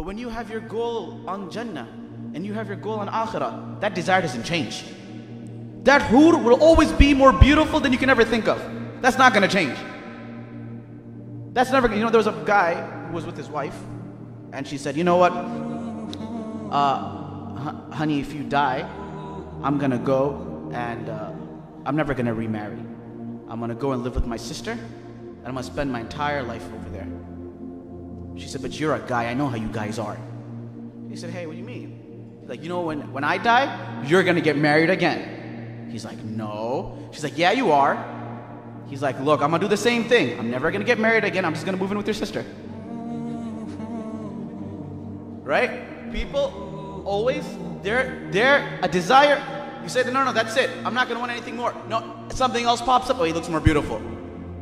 But when you have your goal on Jannah and you have your goal on Akhirah, that desire doesn't change. That hoor will always be more beautiful than you can ever think of. That's not gonna change. That's never, you know, there was a guy who was with his wife, and she said, You know what? Uh, honey, if you die, I'm gonna go and uh, I'm never gonna remarry. I'm gonna go and live with my sister, and I'm gonna spend my entire life over there. She said, But you're a guy, I know how you guys are. He said, Hey, what do you mean? Like, you know, when, when I die, you're gonna get married again. He's like, No. She's like, Yeah, you are. He's like, Look, I'm gonna do the same thing. I'm never gonna get married again, I'm just gonna move in with your sister. Right? People always, they're, they're a desire. You say, No, no, that's it. I'm not gonna want anything more. No, something else pops up. Oh, he looks more beautiful.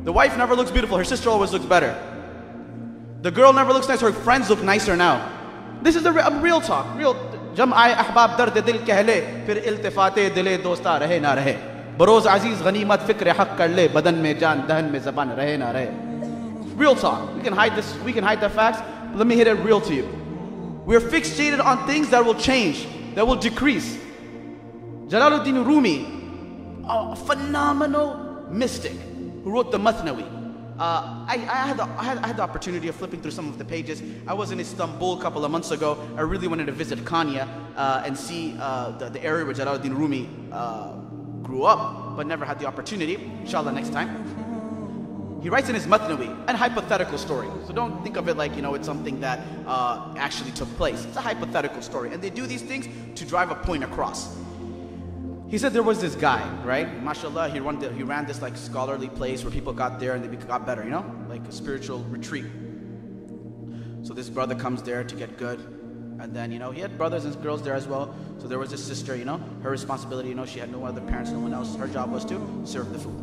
The wife never looks beautiful, her sister always looks better. The girl never looks nice, her friends look nicer now. This is the re- real talk. Real. जब आए अहबाब दर्द दिल कहले फिर इल्तिफाते दिले दोस्ता रहे ना रहे बरोज अजीज गनीमत फिक्र हक कर ले बदन में जान दहन में जबान रहे ना रहे real talk we can hide this we can hide the facts but let me hit it real to you we're fixated on things that will change that will decrease Jalaluddin Rumi a phenomenal mystic who wrote the Mathnawi uh, I, I, had the, I, had, I, had the, opportunity of flipping through some of the pages. I was in Istanbul a couple of months ago. I really wanted to visit Konya uh, and see uh, the, the, area where Jalaluddin Rumi uh, grew up, but never had the opportunity. Inshallah, next time. He writes in his Mathnawi, an hypothetical story. So don't think of it like, you know, it's something that uh, actually took place. It's a hypothetical story. And they do these things to drive a point across. He said there was this guy, right? Mashallah, he, run the, he ran this like scholarly place where people got there and they got better, you know? Like a spiritual retreat. So this brother comes there to get good. And then, you know, he had brothers and girls there as well. So there was this sister, you know, her responsibility, you know, she had no other parents, no one else. Her job was to serve the food.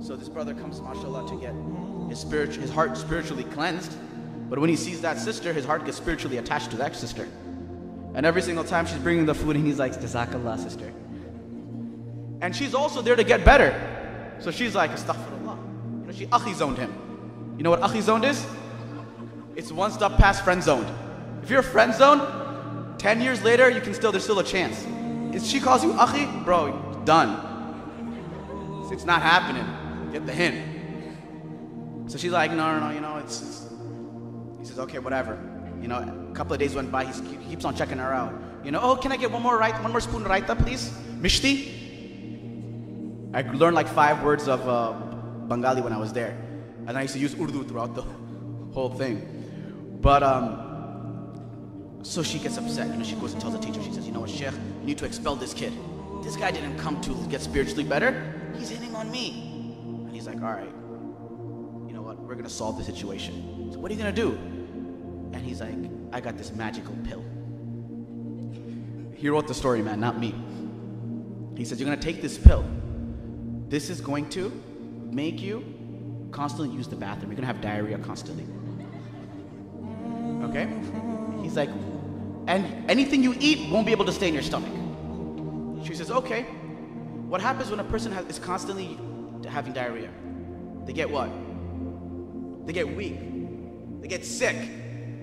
So this brother comes, mashallah, to get his, spirit, his heart spiritually cleansed. But when he sees that sister, his heart gets spiritually attached to that sister. And every single time she's bringing the food, and he's like, Jazakallah, sister. And she's also there to get better. So she's like, Astaghfirullah. You know, she akhi zoned him. You know what akhi zoned is? It's one step past friend zoned. If you're a friend zoned, 10 years later, you can still, there's still a chance. If she calls you akhi, bro, done. It's not happening. Get the hint. So she's like, no, no, no, you know, it's, it's he says, okay, whatever. You know, a couple of days went by, he keeps on checking her out. You know, oh, can I get one more right, one more spoon raita, please? Mishti? I learned like five words of uh, Bengali when I was there. And I used to use Urdu throughout the whole thing. But, um, so she gets upset. You know, she goes and tells the teacher, she says, you know what, Sheikh, you need to expel this kid. This guy didn't come to get spiritually better. He's hitting on me. And he's like, all right, you know what, we're gonna solve the situation. So what are you gonna do? And he's like, I got this magical pill. He wrote the story, man, not me. He says, you're gonna take this pill this is going to make you constantly use the bathroom. You're gonna have diarrhea constantly. Okay? He's like, and anything you eat won't be able to stay in your stomach. She says, okay. What happens when a person has, is constantly having diarrhea? They get what? They get weak. They get sick.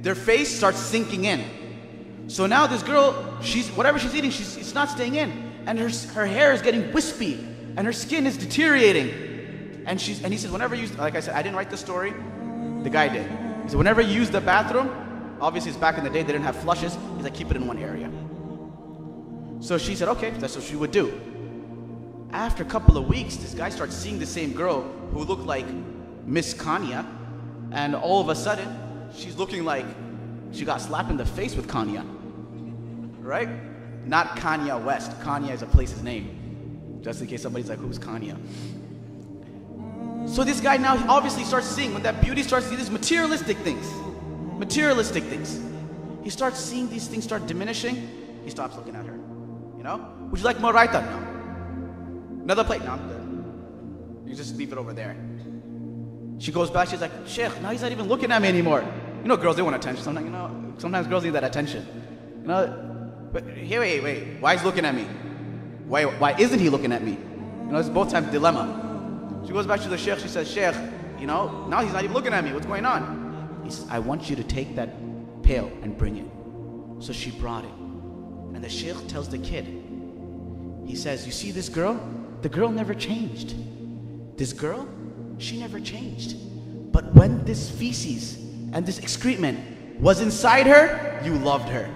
Their face starts sinking in. So now this girl, she's whatever she's eating, she's it's not staying in, and her her hair is getting wispy and her skin is deteriorating. And she's and he says, whenever you like I said, I didn't write the story, the guy did. He said, whenever you use the bathroom, obviously it's back in the day, they didn't have flushes, he's like, keep it in one area. So she said, okay, that's what she would do. After a couple of weeks, this guy starts seeing the same girl who looked like Miss Konya, and all of a sudden, she's looking like she got slapped in the face with Kanya. Right? Not Kanye West. Kanye is a place's name. Just in case somebody's like, who's Kanye? So this guy now obviously starts seeing when that beauty starts seeing these materialistic things. Materialistic things. He starts seeing these things start diminishing. He stops looking at her. You know? Would you like more raita? No. Another plate? No, I'm good. You just leave it over there. She goes back, she's like, Sheikh, now he's not even looking at me anymore. You know, girls, they want attention. Sometimes, you know, sometimes girls need that attention. You know, but here, wait, wait, why is looking at me? Why, why isn't he looking at me? You know, it's both times dilemma. She goes back to the sheikh, she says, Sheikh, you know, now he's not even looking at me. What's going on? He says, I want you to take that pail and bring it. So she brought it. And the sheikh tells the kid, he says, You see this girl? The girl never changed. This girl, she never changed. But when this feces and this excrement was inside her, you loved her.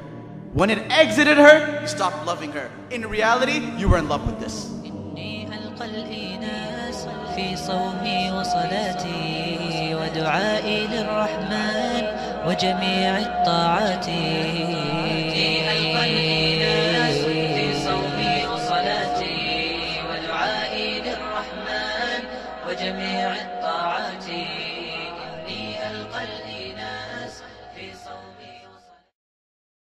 When it exited her, you stopped loving her. In reality, you were in love with this. إني ألقى الإناس في صومي وصلاتي ودعائي للرحمن وجميع الطاعات